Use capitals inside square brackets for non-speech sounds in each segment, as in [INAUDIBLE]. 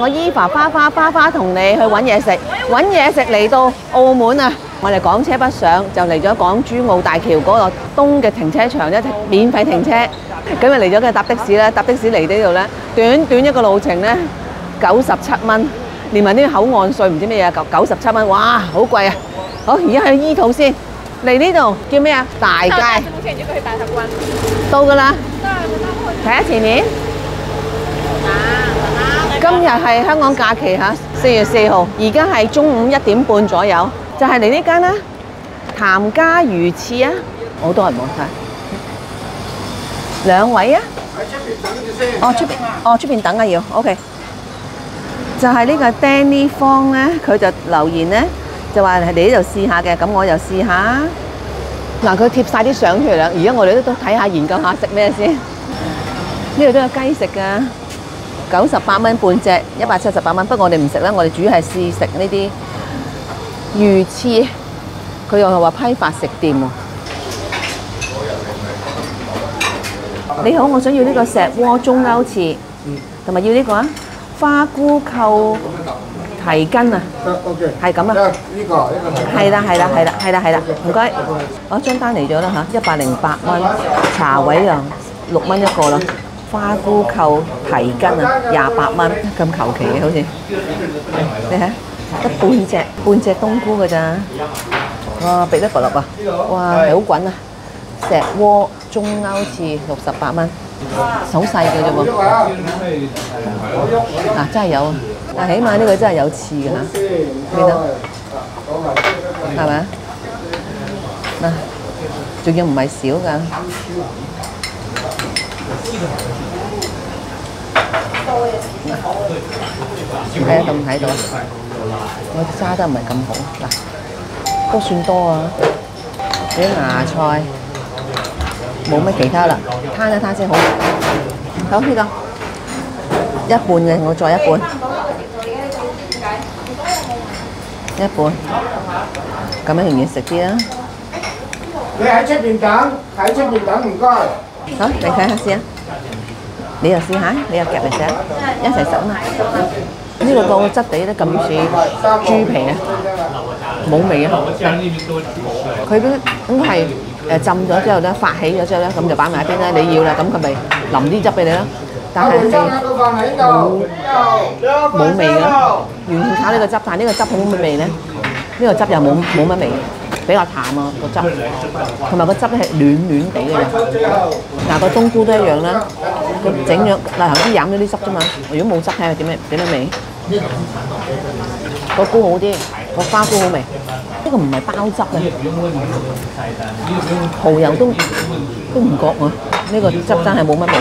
我伊凡花花花花同你去揾嘢食，揾嘢食嚟到澳門啊！我哋港車北上就嚟咗港珠澳大橋嗰個東嘅停車場咧，免費停車。咁啊嚟咗嘅搭的士啦，搭的士嚟呢度咧，短短一個路程咧，九十七蚊，連埋啲口岸税唔知咩嘢，九九十七蚊，哇，好貴啊！好，而家去醫肚先，嚟呢度叫咩啊？大街目前就可以八十關。到㗎啦，睇下前面。今日係香港假期嚇，四月四號，而家係中午一點半左右，就係嚟呢間啦，譚家魚翅啊，好多人冇睇，兩位啊，哦出邊，哦出邊等啊要，OK，就係呢個 Danny 方咧，佢就留言咧，就話嚟呢度試下嘅，咁我就試下。嗱，佢貼晒啲相出嚟啦，而家我哋都都睇下研究下食咩先。呢度都有雞食㗎。九十八蚊半隻，一百七十八蚊。不過我哋唔食啦，我哋主要係試食呢啲魚翅。佢又係話批發食店喎。你好，我想要呢個石鍋中歐翅，同埋要呢個啊花菇扣蹄筋啊，係咁啊。得呢個呢個係啦，係啦，係啦，係啦，係啦，唔該。我張單嚟咗啦嚇，一百零八蚊，茶位啊六蚊一個啦，花菇扣蹄筋啊廿八蚊，咁求其嘅好似。你睇，得半隻半隻冬菇嘅咋？哇，鼻得佛粒啊！哇，係好滾啊！石鍋中歐翅六十八蚊，好細嘅啫喎。嗱，真係有啊！嗱，起碼呢個真係有翅嘅嚇，見到係咪啊？嗱，仲要唔係少㗎。睇下咁睇到，我揸得唔係咁好，嗱，都算多啊。啲芽菜冇乜其他啦，攤一攤先好。好呢個一半嘅，我再一半，一半，咁樣容易食啲啦。你喺出邊等，喺出邊等唔該。好，你睇下先啊！你又試下，你又夾嚟食，一齊食啊嘛！呢個個質地咧咁似豬皮啊，冇味啊！佢都應該係誒浸咗之後咧，發起咗之後咧，咁就擺埋一邊啦。你要啦，咁佢咪淋啲汁俾你啦。但係冇冇味嘅，完全靠呢個汁。但係呢個汁好乜味咧？呢個汁又冇冇乜味，比較淡啊個汁，同埋個汁咧係暖暖地嘅。嗱個冬菇都一樣啦，佢整咗嗱頭先飲咗啲汁啫嘛。如果冇汁睇下點樣點樣味？個菇好啲，個花菇好味。呢個唔係包汁啊，蠔油都都唔覺喎。呢個汁真係冇乜味。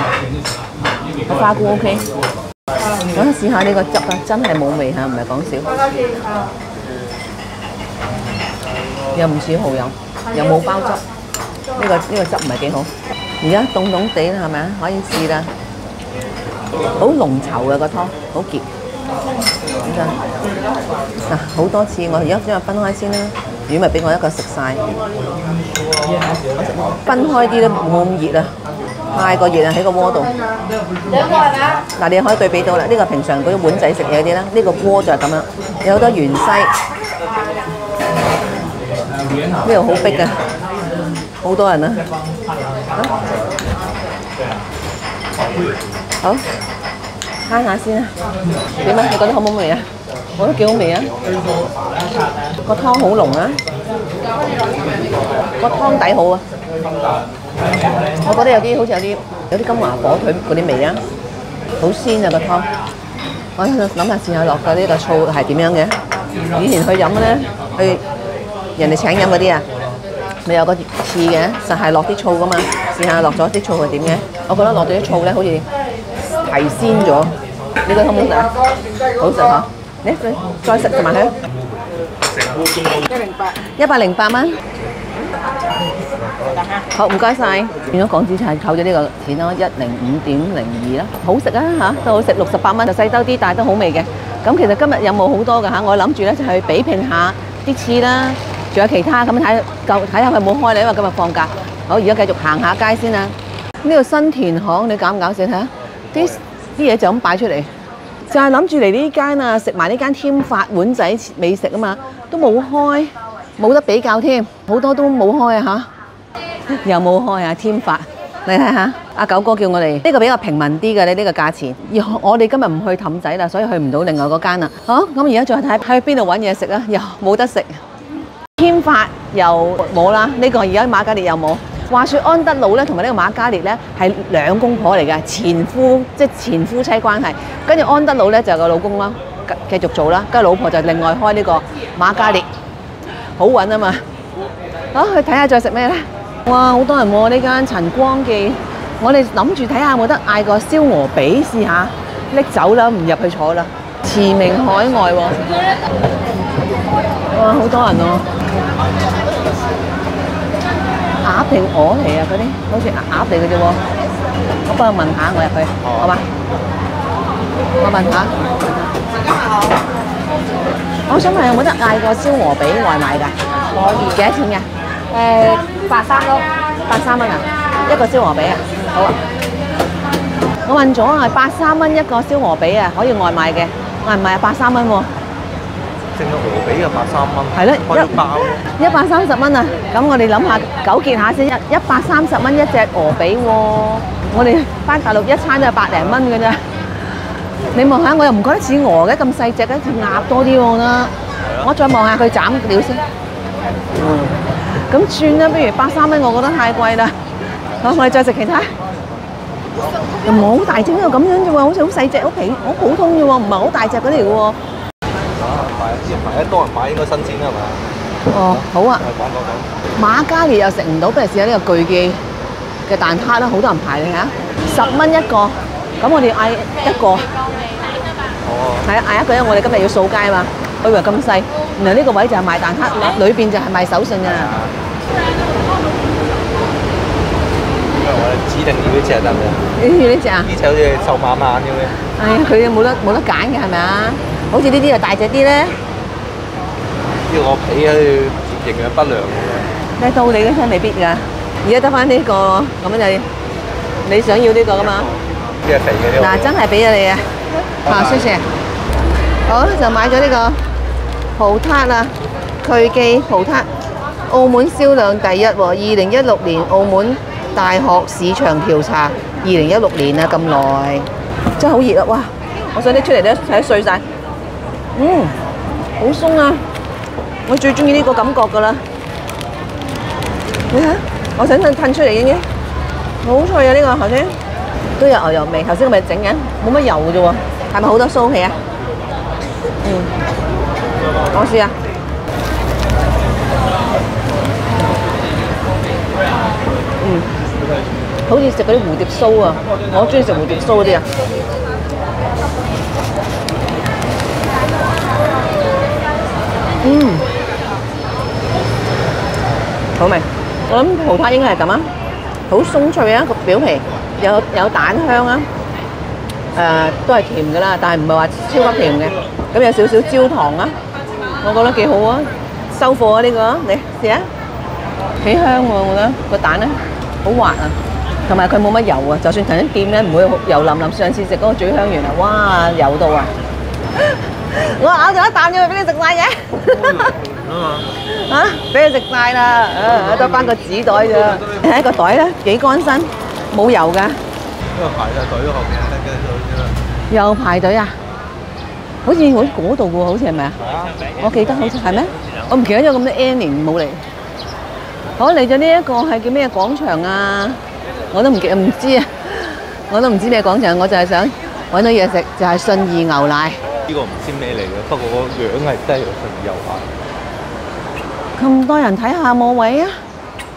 個花菇 OK，我想試下呢個汁啊，真係冇味嚇，唔係講笑。又唔似蠔油，又冇包汁。呢、個呢、個汁唔係幾好。而家凍凍地啦，係咪啊？可以試啦。好濃稠嘅個湯，好結。嗱好多次，我而家將佢分開先啦。如果咪俾我一個食晒，分開啲都冇咁熱啊，太過熱啊喺個鍋度。嗱，你可以對比到啦，呢、個平常嗰啲碗仔食嘢嗰啲啦，呢、個鍋就係咁樣，有好多芫茜。呢度好逼啊，好多人啊。好，慳下先啊。點啊？你覺得好唔好味啊？我覺得幾好味啊。個湯好濃啊，個湯底好啊。我覺得有啲好似有啲有啲金華火腿嗰啲味啊，好鮮啊個湯。我諗下試下落嘅呢個醋係點樣嘅？以前去飲咧，去人哋請飲嗰啲啊，咪有個刺嘅，實係落啲醋噶嘛。試下落咗啲醋係點嘅？我覺得落咗啲醋咧，好似提鮮咗。你覺得好唔好食啊？好食嚇！你你再食埋佢。一零八。一百零八蚊。好，唔該晒。變咗港紙就係扣咗呢個錢咯，一零五點零二啦，好食啊嚇，都好食，六十八蚊就細兜啲，但係都好味嘅。咁其實今日有冇好多㗎嚇？我諗住咧就去比拼下啲翅啦，仲有其他咁睇夠睇下佢冇開咧，因為今日放假。好，而家繼續行下街先啦。呢個新田巷你搞唔搞笑睇下？啲啲嘢就咁擺出嚟，就係諗住嚟呢間啊，食埋呢間添發碗仔美食啊嘛，都冇開，冇得比較添，好多都冇開啊吓，[LAUGHS] 又冇開啊添發，你睇下，阿九哥叫我哋呢、個比較平民啲嘅呢，呢個價錢，而我哋今日唔去氹仔啦，所以去唔到另外嗰間啦。好，咁而家再睇喺邊度揾嘢食啊，又冇得食。添發又冇啦，呢、個而家瑪嘉烈又冇。話說安德魯咧同埋呢個瑪嘉烈咧係兩公婆嚟嘅，前夫即係前夫妻關係。跟住安德魯咧就有個老公啦，繼續做啦，跟住老婆就另外開呢個瑪嘉烈，好揾啊嘛。好，去睇下再食咩咧？哇，好多人喎、呢間陳光記，我哋諗住睇下有冇得嗌個燒鵝髀試下，拎走啦，唔入去坐啦。馳名海外喎、哇，好多人喎、鴨定鵝嚟啊？嗰啲好似鴨嚟嘅啫喎，我幫佢問下，我入去，好嘛？我問下。我想問有冇得嗌個燒鵝髀外賣㗎？可以。幾多錢㗎？誒八三咯，八三蚊啊？一個燒鵝髀啊？好啊。我問咗啊，八三蚊一個燒鵝髀啊，可以外賣嘅。係唔係啊？八三蚊喎。髀啊，八三蚊。係咯開咗包。一百三十蚊啊！咁我哋諗下糾結下先，一一百三十蚊一隻鵝髀喎。我哋翻大陸一餐都係百零蚊嘅啫。你望下，我又唔覺得似鵝嘅，咁細隻嘅，似鴨多啲喎，我覺得。我再望下佢斬料先。嗯。咁算啦，不如百三蚊，我覺得太貴啦。好，我哋再食其他。又唔係好大隻，又咁樣啫喎，好似好細只，好平，好普通啫喎，唔係好大隻嗰啲嚟嘅喎。啊，之前排咧多人買應該新鮮係嘛？哦，好啊。講講講。馬嘉烈又食唔到，不如試下呢個巨記嘅蛋撻啦，好多人排你睇下，十蚊一個，咁我哋嗌一個，哦，係啊，嗌一個，因為我哋今日要掃街啊嘛，我以為咁細，原來呢個位就係賣蛋撻，裏邊就係賣手信啊，因為我哋指定要呢只得唔得？要呢只啊？呢只好似瘦蜢蜢咁嘅。哎呀，佢冇得冇得揀嘅係咪啊？好似呢啲又大隻啲咧，呢個皮好似營養不良咁樣。咧到你嗰陣未必㗎，而家得翻呢個咁樣就你想要呢個㗎嘛？呢係肥嘅呢個。嗱，真係俾咗你啊！啊，謝謝。好，就買咗呢個葡撻啦，巨記葡撻，澳門銷量第一喎。二零一六年澳門大學市場調查，二零一六年啊咁耐，真係好熱啊！哇，我想拎出嚟咧，睇碎晒。嗯，好鬆啊！我最中意呢個感覺㗎啦。你睇，我想褪褪出嚟已經，好脆啊！呢、個頭先都有牛油味，頭先我咪整緊，冇乜油嘅啫喎，係咪好多酥氣啊？嗯，我試下。嗯，好似食嗰啲蝴蝶酥啊！我中意食蝴蝶酥啲啊。嗯，好味。我諗葡撻應該係咁啊，好鬆脆啊個表皮，有有蛋香啊，誒、都係甜噶啦，但係唔係話超級甜嘅。咁有少少焦糖啊，我覺得幾好啊，收貨啊呢、個，你試下，幾香喎、我覺得個蛋咧好滑啊，同埋佢冇乜油啊，就算頭先掂咧唔會油淋淋。上次食嗰個咀香園啊，哇油到啊！[LAUGHS] 我咬咗一啖要俾你食晒嘅。[LAUGHS] 啊嚇，俾佢食晒啦，啊得翻個紙袋咋，[LAUGHS] 你睇個袋咧幾乾身，冇油㗎，因為排晒隊後面跟跟到啫又排隊啊！好似喺嗰度喎，好似係咪啊？我記得好似係咩？我唔記得咗咁多 N 年冇嚟。好嚟咗呢一個係叫咩廣場啊？我都唔記唔知啊，我都唔知咩廣場，我就係想揾到嘢食，就係信義牛奶。呢個唔知咩嚟嘅，不過個樣係真係有順油下。咁多人睇下冇位啊？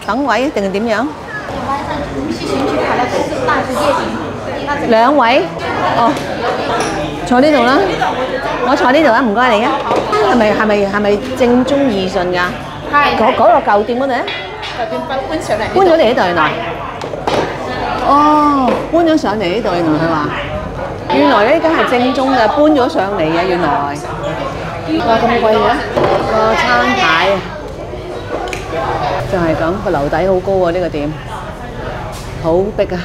等位啊定係點樣？兩位，哦，坐呢度啦，我坐呢度啦，唔該你啊。係咪係咪係咪正宗義順㗎？係嗰嗰個舊店嗰度咧，搬上嚟。搬咗嚟呢度原來。哦，搬咗上嚟呢度原來佢話，原來呢間係正宗嘅，搬咗上嚟嘅原來。哇，咁貴嘅個餐牌啊！就係咁，個樓底好高喎，呢個店好逼啊！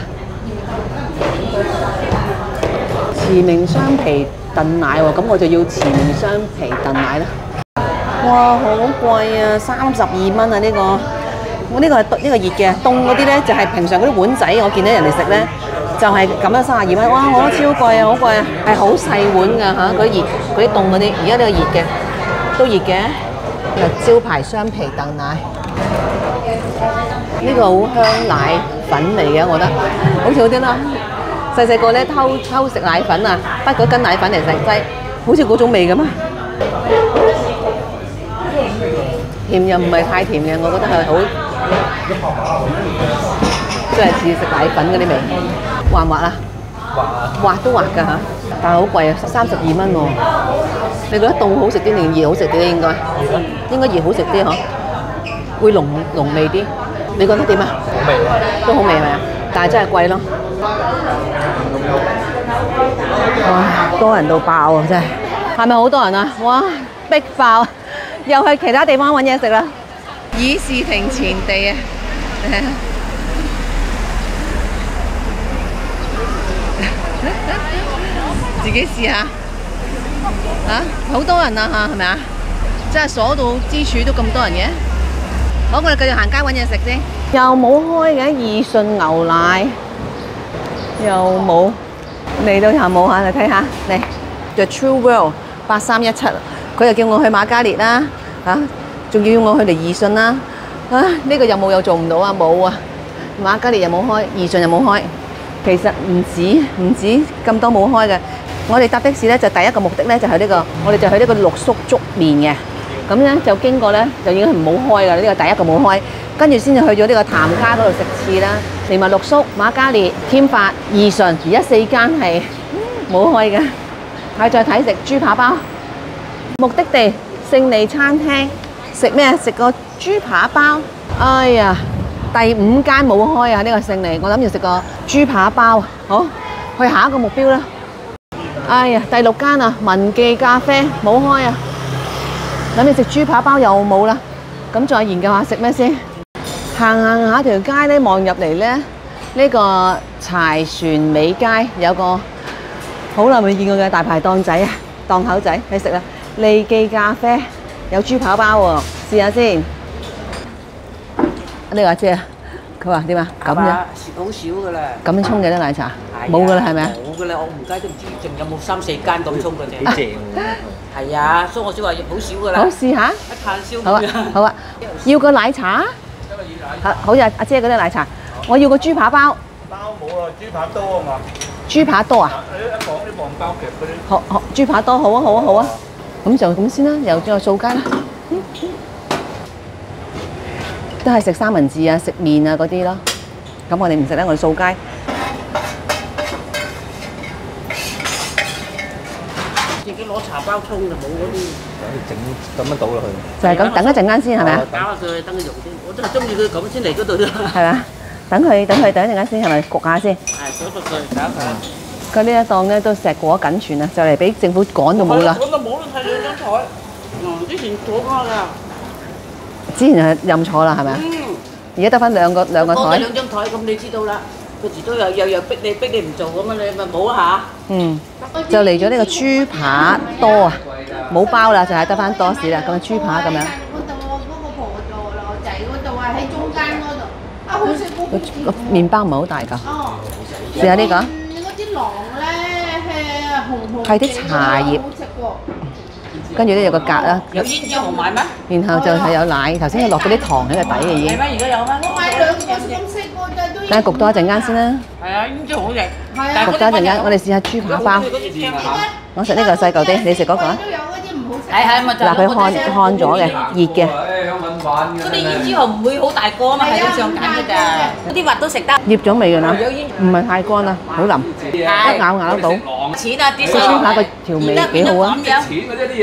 慈名雙皮燉奶喎，咁我就要慈名雙皮燉奶啦。哇，好貴啊，三十二蚊啊呢個。我呢個係呢個熱嘅，凍嗰啲咧就係平常嗰啲碗仔，我見到人哋食咧就係咁樣三十二蚊。哇，我超貴啊，好貴啊，係好細碗㗎嚇，嗰啲熱嗰啲凍嗰啲，而家呢個熱嘅都熱嘅，就招牌雙皮燉奶。呢個好香奶粉嚟嘅，我覺得好似好啲啦。細細個咧偷偷食奶粉啊，不過跟奶粉嚟食，真係好似嗰種味咁啊！甜又唔係太甜嘅，我覺得係好，即係似食奶粉嗰啲味，滑唔滑啊？滑都滑㗎嚇，但係好貴啊，三十二蚊喎。你覺得凍好食啲定熱好食啲咧？應該應該熱好食啲嗬，會濃濃味啲。你覺得點啊？好味啊！都好味係咪啊？但係真係貴咯。哇！多人到爆啊！真係，係咪好多人啊？哇！逼爆，又去其他地方揾嘢食啦。議事亭前地啊！自己試下啊！好多人啊嚇，係咪啊？真係所到之處都咁多人嘅。好，我哋繼續行街揾嘢食先。又冇開嘅義順牛奶，又冇嚟到又冇嚇，嚟睇下嚟 The True World 八三一七，佢又叫我去瑪嘉烈啦，嚇，仲要我去嚟義順啦，啊呢個任務又做唔到啊，冇啊，瑪嘉烈又冇開，義順又冇開，其實唔止唔止咁多冇開嘅，我哋搭的士咧就第一個目的咧就係呢個，我哋就去呢個六叔粥麵嘅。咁咧就經過咧就已經係冇開㗎，呢個第一個冇開，跟住先至去咗呢個譚家嗰度食翅啦，連埋六叔、馬嘉烈、添發、義順，而家四間係冇開嘅。係再睇食豬扒包，目的地勝利餐廳。食咩？食個豬扒包。哎呀，第五間冇開啊！呢個勝利，我諗住食個豬扒包。好，去下一個目標啦。哎呀，第六間啊，文記咖啡冇開啊！諗住食豬扒包又冇啦，咁再研究下食咩先。行行下條街咧，望入嚟咧，呢個柴船尾街有個好耐未見過嘅大排檔仔啊，檔口仔去食啦。利記咖啡有豬扒包喎，試下先。呢個阿姐啊，佢話點啊？咁樣好少噶啦，咁樣沖嘅啲奶茶冇噶啦，係咪啊？冇噶啦，我唔街都唔知仲有冇三四間咁沖嘅啫。[LAUGHS] 正係啊，所以我先話好少噶啦。好試下。一炭燒好啊，[LAUGHS] 好啊，要個奶茶。好，好似阿阿姐嗰啲奶茶，我要個豬扒包。包冇啊，豬扒多啊嘛。豬扒多啊？一磅啲磅包夾嗰啲。好好，豬扒多好啊，好啊，好啊。咁就咁先啦，又再掃街啦。都係食三文治啊，食面啊嗰啲咯。咁我哋唔食咧，我哋掃街。自己攞茶包沖就冇嗰啲。整咁樣倒落去。就係咁，等一陣間先係咪啊？搞下佢等佢溶先，我真係中意佢咁先嚟嗰度啫。係咪啊？等佢等佢等一陣間先係咪？焗下先。係，數到佢搞下。佢呢一檔咧都碩果僅存啊，就嚟俾政府趕到冇啦。我就冇得睇兩張台。嗯，之前坐過㗎。之前係任坐啦，係咪啊？嗯。而家得翻兩個兩個我台。兩張台咁你知道啦，佢時都有有有逼你逼你唔做咁啊，你咪冇啊嚇。嗯，就嚟咗呢個豬扒多啊，冇包啦，就係得翻多士啦，咁啊豬扒咁樣。個婆度羅仔嗰度啊，喺中間嗰度。啊，好食嗰個個麵包唔係好大㗎，哦，試下呢個嗰啲狼咧係紅紅係啲茶葉好食喎。跟住咧有個格啦，有胭脂紅買咩？然後就係有奶，頭先佢落嗰啲糖喺個底嘅已經。係咩？而家有咩？我買兩個咁色嗰隻都。等下焗多一陣間先啦，係啊，胭脂好食。係啊焗多一陣間，我哋試下豬扒包。我食呢個細嚿啲，你食嗰個啊？嗱，佢看看咗嘅，熱嘅，嗰啲胭脂紅唔會好大個啊嘛，係咁上緊嘅咋。嗰啲核都食得。醃咗味㗎啦，唔係太乾啦，好腍，一咬咬得到。錢啊啲個豬扒個調味幾好啊！咁樣，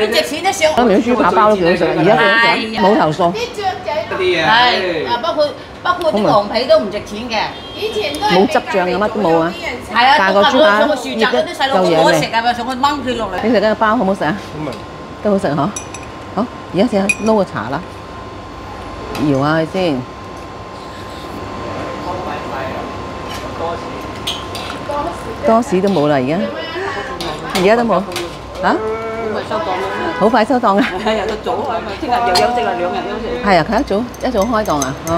佢值錢都上。咁如果豬扒包都幾好食，而家幾好食，冇投訴。啲雀仔都係啊，包括包括啲黃皮都唔值錢嘅。以前都係冇汁醬啊乜都冇啊係啊，但係個豬扒上個樹襲嗰啲細路哥冇得食啊，咪上去掹佢落嚟。你食緊個包好唔好食啊？都好食嗬。好，而家試下撈個茶啦，搖下佢先。多士都冇啦，而家而家都冇。嚇。好快收檔啊！係啊，佢早開嘛，聽日又休息啦，兩日休息。係啊，佢一早一早開檔啊！哦，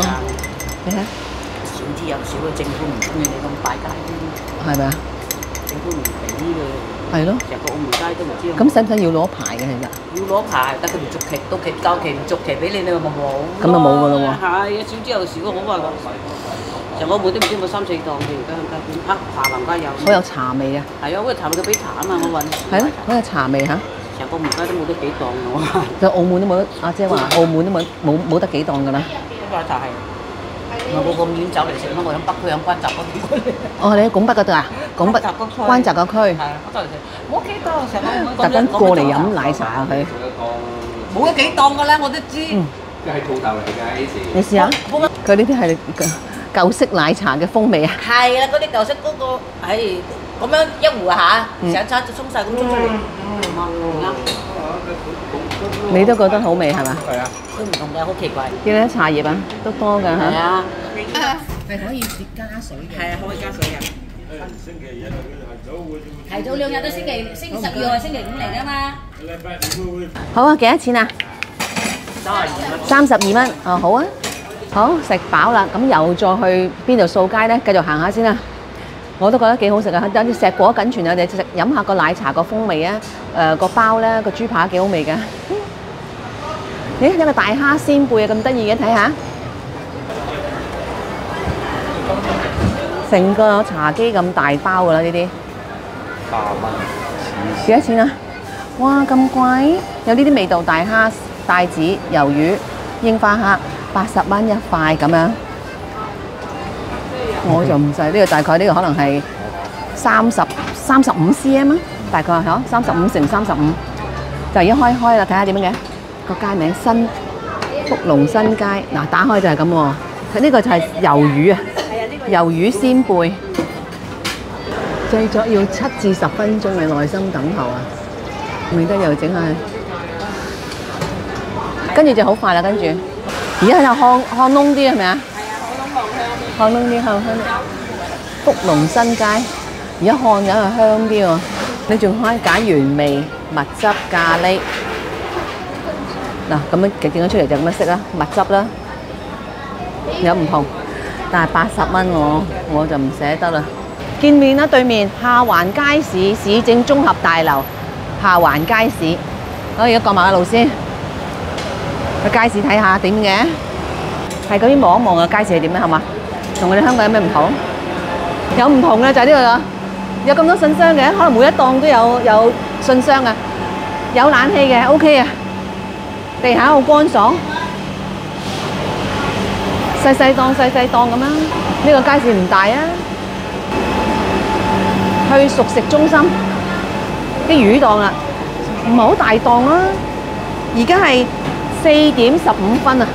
你睇少之又少啊，政府唔中意你咁敗家啲，係咪啊？政府唔俾嘅。係咯。成個澳門街都唔知。咁使唔使要攞牌嘅其實？要攞牌，但佢唔續期，到期到期唔續期俾你，你咪冇。咁就冇㗎咯喎係啊，少之又少，好話落。成個澳門都唔知有冇三四檔嘅，而家鄉街邊嚇下環街有。好有茶味啊！係啊，嗰個茶佢俾茶啊嘛，我揾。係咯，好有茶味嚇。成個門街都冇得幾檔嘅喎。就澳門都冇得，阿姐話 [LAUGHS] 澳門都冇冇冇得幾檔㗎啦。嗰個就係我冇咁遠走嚟食乜，我響北區響關閘嗰邊。哦，你喺拱北嗰度啊？拱北關閘嗰區係啊，嗰度嚟食，冇幾檔，成個澳門特登過嚟飲奶茶啊佢。冇得幾檔㗎啦，我都知。嗯即係鋪頭嚟㗎呢時。你試下，佢呢啲係舊式奶茶嘅風味啊！係啦，嗰啲舊式嗰個，唉，咁樣一壺下，成餐就沖晒咁沖出嚟，啱。你都覺得好味係嘛？係啊。都唔同嘅，好奇怪。見到啲茶葉啊，都多㗎係嚇。啊，係可以加水嘅。係啊，可以加水嘅。星期一提早兩日都星期星期十二號係星期五嚟㗎嘛。好啊，幾多錢啊？三十二蚊。哦，好啊。好，食飽啦，咁又再去邊度掃街咧？繼續行下先啦。我都覺得幾好食啊！有啲石果緊全啊，你食飲下個奶茶個風味啊。誒、個包咧個豬扒幾好味㗎。[LAUGHS] 咦，有個大蝦鮮貝啊，咁得意嘅，睇下。成個茶几咁大包㗎啦，呢啲八蚊。幾多錢啊？哇，咁貴！有呢啲味道大蝦、帶子、魷魚、櫻花蝦，八十蚊一塊咁樣。我就唔使呢個，大概呢個可能係三十三十五 cm 啊，大概嗬，三十五乘三十五，就已經開開啦。睇下點樣嘅個街名新福隆新街，嗱打開就係咁喎。佢呢個就係魷魚啊，魷魚鮮貝。製作要七至十分鐘嘅耐心等候啊！未得又整下，跟住就好快啦。跟住而家喺度看看窿啲係咪啊？係啊，看窿啲向香啲。福隆新街，而家看緊係香啲喎。你仲可以揀原味、蜜汁、咖喱。嗱，咁樣整咗出嚟就咁樣色啦，蜜汁啦，有唔同，但係八十蚊我我就唔捨得啦。見面啦，對面下環街市市政綜合大樓下環街市。我而家过埋個路先，去街市睇下點嘅，係嗰邊望一望個街市係點樣，係嘛？同我哋香港有咩唔同？有唔同嘅就係呢個啦，有咁多信箱嘅，可能每一檔都有有信箱啊，有冷氣嘅，OK 啊，地下好乾爽，細細檔細細檔咁樣，呢個街市唔大啊。去熟食中心啲魚檔啦，唔係好大檔啊！而家係四點十五分啊！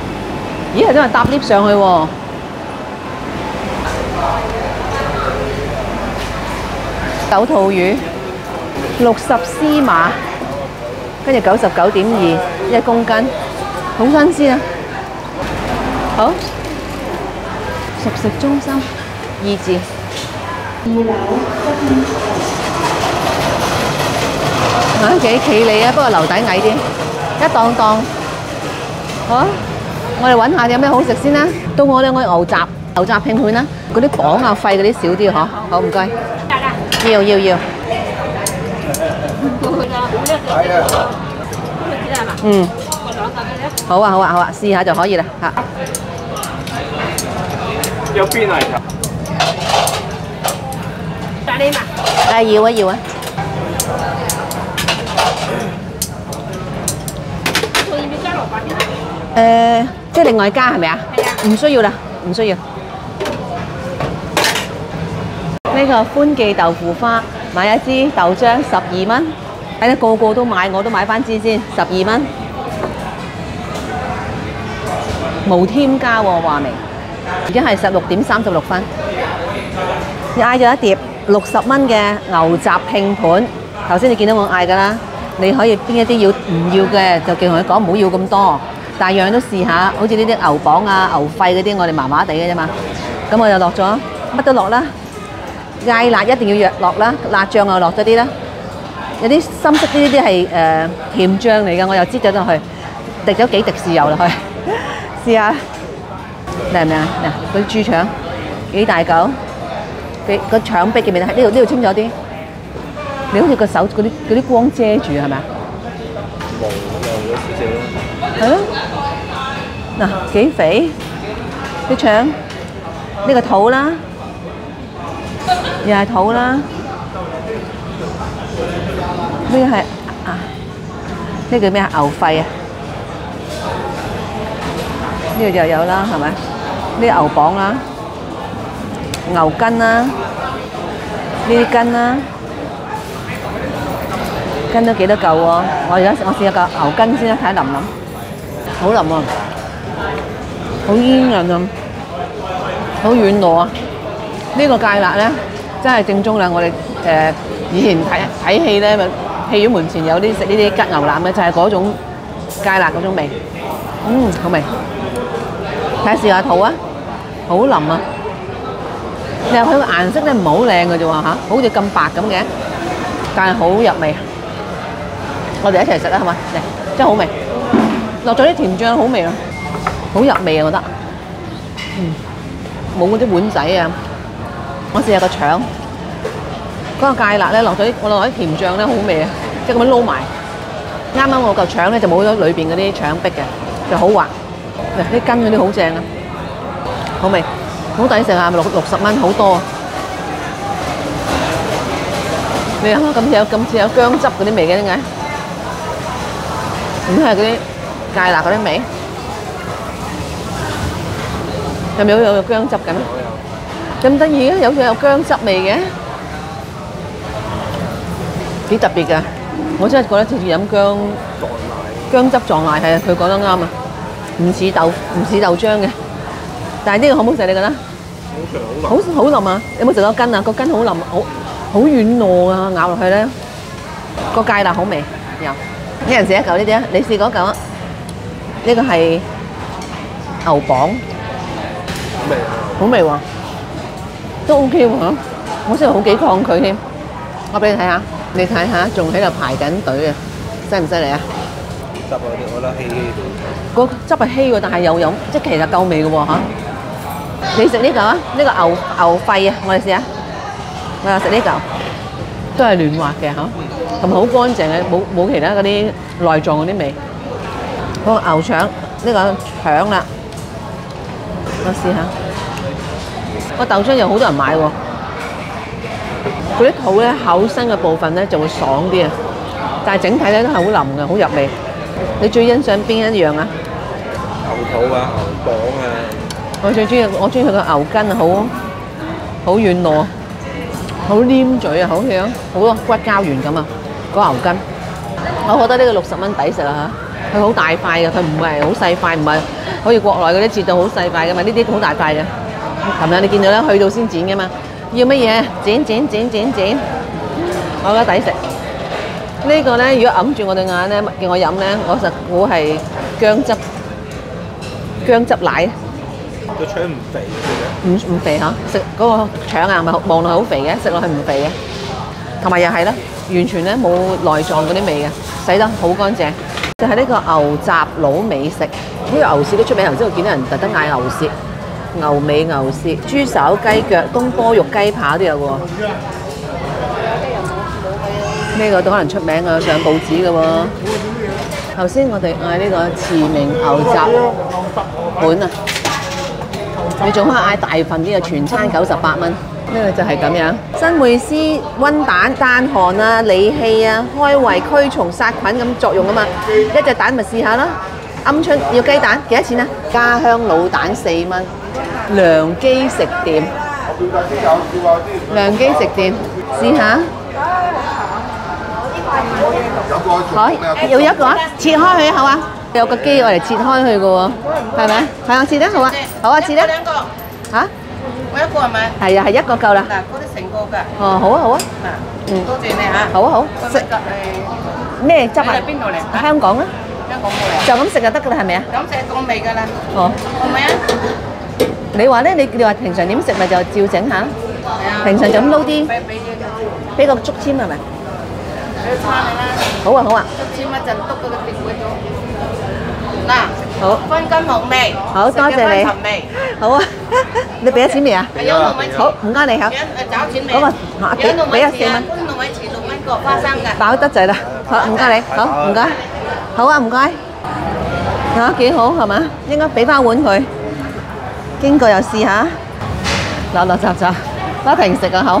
咦，係真係搭 lift 上去喎。九肚魚六十絲碼，跟住九十九點二一公斤，好新鮮啊！好，熟食中心二字二楼。啊，幾企理啊，不過樓底矮啲，一檔檔。好，我哋揾下有咩好食先啦。到我咧，我牛雜牛雜拼盘啦，嗰啲磅啊廢嗰啲少啲嗬。好唔該。要要要。嗯。好啊好啊好啊，試下就可以啦嚇。有邊嚟㗎？誒要啊要啊。誒，即係另外加係咪啊？係啊。唔需要啦，唔需要。呢個歡記豆腐花，買一支豆漿十二蚊，睇得個個都買，我都買翻支先，十二蚊，無添加喎，話明。而家係十六點三十六分，嗌咗一碟六十蚊嘅牛雜拼盤。頭先你見到我嗌㗎啦，你可以邊一啲要唔要嘅，就叫同佢講唔好要咁多，但係樣樣都試下。好似呢啲牛磅啊、牛肺嗰啲，我哋麻麻地嘅啫嘛。咁我就落咗，乜都落啦。嗌辣一定要藥落啦，辣醬又落咗啲啦。有啲深色呢啲係誒甜醬嚟嘅，我又擠咗落去，滴咗幾滴豉油落去，[LAUGHS] 試下靚唔靚啊？嗱，嗰啲豬腸幾大嚿，幾個腸壁記唔記得？呢度呢度清咗啲。你好似個手嗰啲嗰啲光遮住係咪啊？冇有咗少少咯。係咯，嗱幾肥啲腸，呢個肚啦，又係肚啦，呢個係啊，呢個叫咩啊？牛肺啊，呢個就有啦，係咪？呢牛膀啦，牛筋啦，呢啲筋啦。筋都幾多嚿喎？我而家我試下個牛筋先啦，睇下腍唔腍。好腍喎，好煙韌啊，好軟糯啊！呢個芥辣咧真係正宗啦！我哋誒以前睇睇戲咧，咪戲院門前有啲食呢啲吉牛腩嘅，就係嗰種芥辣嗰種味。嗯，好味。睇下試下肚啊，好腍啊！你話佢個顏色咧唔好靚嘅啫喎嚇，好似咁白咁嘅，但係好入味。我哋一齊食啦，係嘛？嚟，真係好味。落咗啲甜醬，好味啊，好入味啊，我覺得。嗯，冇嗰啲碗仔啊。我試下個腸，嗰個芥辣咧落咗啲，我落啲甜醬咧，好味啊，即係咁樣撈埋。啱啱我嚿腸咧就冇咗裏邊嗰啲腸壁嘅，就好滑。嗱，啲筋嗰啲好正啊，好味，好抵食啊！咪六六十蚊，好多啊。你睇下，咁似有咁似有薑汁嗰啲味嘅點解？唔係嗰啲芥辣嗰啲味，係咪好有薑汁咁？咁得意嘅，有似有薑汁味嘅，幾特別㗎！我真係覺得似飲薑薑汁撞奶係啊，佢講得啱啊，唔似豆唔似豆漿嘅，但係呢個好唔好食？你覺得？好長好腍。好好腍啊！有冇食到根啊？個根好腍，好好軟糯啊！咬落去咧，個芥辣好味有。一人食一嚿呢啲啊！你試嗰嚿啊？呢個係牛膀，味好味喎，都 OK 喎。我真係好幾抗拒添。我俾你睇下，你睇下，仲喺度排緊隊啊！犀唔犀利啊？汁嗰啲我覺得稀稀哋。個汁係稀喎，但係又有即係其實夠味嘅喎嚇。你食呢嚿啊？呢個牛牛肺啊！我哋試下，我又食呢嚿，都係嫩滑嘅嚇。同埋好乾淨嘅，冇冇其他嗰啲內臟嗰啲味。嗰個牛腸，呢個腸啦，我試下。個豆漿又好多人買喎。佢啲肚咧厚身嘅部分咧就會爽啲啊，但係整體咧都係好腍嘅，好入味。你最欣賞邊一樣啊？牛肚啊，牛膀啊，我最中意，我中意佢個牛筋啊，好好軟糯，好黏嘴啊，好香好多骨膠原咁啊！個牛筋，我覺得呢個六十蚊抵食啊嚇！佢好大塊嘅，佢唔係好細塊，唔係好似國內嗰啲切到好細塊嘅嘛，呢啲好大塊嘅。琴日你見到啦，去到先剪嘅嘛，要乜嘢？剪剪剪剪剪，我覺得抵食。呢個咧，如果揞住我對眼咧，叫我飲咧，我實估係姜汁姜汁奶，個腸唔肥嘅。唔唔肥嚇，食嗰個腸啊，咪望落去好肥嘅，食落去唔肥嘅，同埋又係啦。完全咧冇內臟嗰啲味嘅，洗得好乾淨。就係呢個牛雜佬美食，呢個牛舌都出名。頭先我見到人特登嗌牛舌、牛尾、牛舌、豬手、雞腳、東坡肉、雞扒都有喎。呢個都可能出名啊，上報紙嘅喎。頭先我哋嗌呢個慈名牛雜盤啊，你仲可以嗌大份啲嘅，全餐九十八蚊。呢個就係咁樣，新梅絲溫蛋、蛋寒啊、理氣啊、開胃、驅蟲、殺菌咁作用啊嘛。一隻蛋咪試下啦。鵪鶉要雞蛋幾多錢啊？家鄉老蛋四蚊。良基食店，良基食店試下。好，要一個啊，切開佢好啊。有個機我嚟切開佢嘅喎，係咪？係啊，切得好啊，好啊，切得。兩個，嚇？我一個係咪？係啊，係一個夠啦。嗱，嗰啲成個㗎。哦，好啊，好啊。嗯多謝你嚇。好啊好，食咩汁啊？邊度嚟？香港啊，就咁食就得㗎啦，係咪啊？咁食到味㗎啦，哦，係咪啊？你話咧，你你話平常點食咪就照整下，係啊。平常就咁撈啲，俾俾啲俾個竹籤係咪？你啦，好啊好啊，竹籤一陣篤嗰個碟會咗。嗱，好。分金紅味，好多謝你。好啊，[LAUGHS] 你俾咗錢未啊？好，唔該你好。有，誒找錢未？嗰個嚇有糯米俾啊，四蚊。六蚊個花生㗎。飽得滯啦，好唔該你，好唔該，好啊唔該，嚇幾好係嘛？應該俾翻碗佢，經過又試下，落落雜雜，不停食啊好，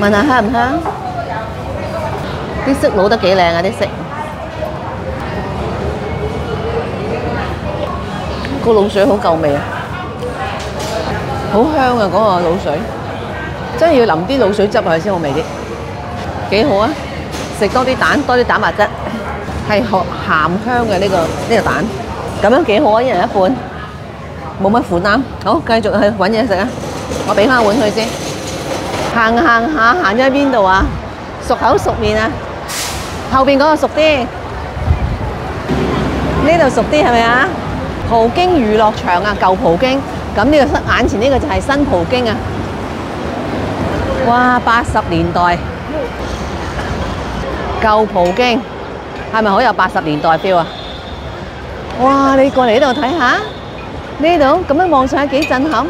問下香唔香？啲色攞得幾靚啊啲色，個滷水好夠味啊，好香啊嗰個滷水，真係要淋啲滷水汁落去先好味啲。幾好啊！食多啲蛋，多啲蛋白質，係鹹香嘅呢、個呢、個蛋，咁樣幾好啊！一人一半，冇乜負擔。好，繼續去揾嘢食啊！我俾翻碗佢先。行行下行咗喺邊度啊？熟口熟面啊！後邊嗰個熟啲，呢度熟啲係咪啊？葡京娛樂場啊，舊葡京。咁呢個眼前呢個就係新葡京啊！哇，八十年代。舊葡京係咪好有八十年代 feel 啊？哇！你過嚟呢度睇下，呢度咁樣望上去幾震撼，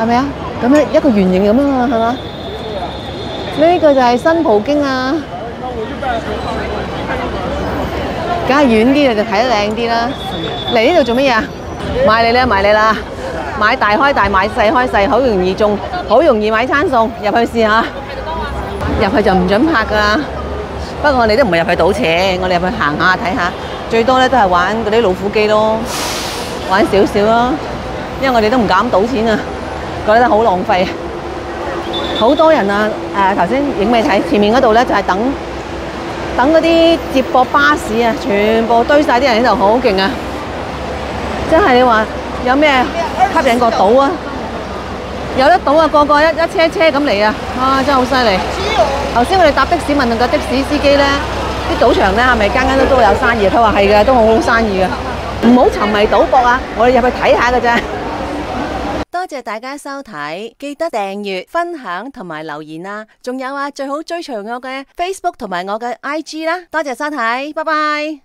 係咪啊？咁樣一個圓形咁啊，係嘛？呢個就係新葡京啊！梗係遠啲就睇得靚啲啦。嚟呢度做乜嘢啊？買你啦，買你啦！買大開大，買細開細，好容易中，好容易買餐餸。入去試下，入去就唔准拍㗎啦。不過我哋都唔係入去賭錢，我哋入去行下睇下，最多咧都係玩嗰啲老虎機咯，玩少少咯，因為我哋都唔敢賭錢啊，覺得好浪費。好多人啊！誒頭先影未睇，前面嗰度咧就係等等嗰啲接駁巴士啊，全部堆晒啲人喺度，好勁啊！真係你話有咩吸引過賭啊？有得賭啊，個個一一車車咁嚟啊！啊，真係好犀利！頭先我哋搭的士問個的士司機咧，啲賭場咧係咪間間都都有生意？佢話係嘅，都好好生意嘅。唔好沉迷賭博啊！我哋入去睇下嘅啫。多謝大家收睇，記得訂閱、分享同埋留言啊！仲有啊，最好追隨我嘅 Facebook 同埋我嘅 IG 啦。多謝收睇，拜拜。